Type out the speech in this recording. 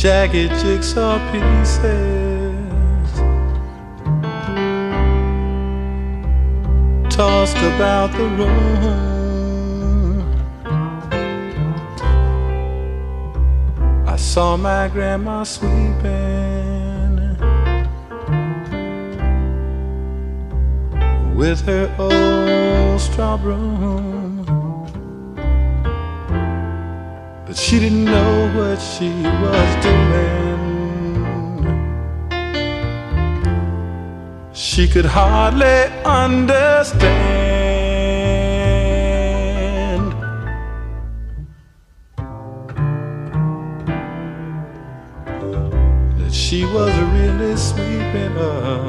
jagged jigsaw pieces tossed about the room. I saw my grandma sweeping with her old straw broom. but she didn't know what she was doing. She could hardly understand. That she was really sweeping up.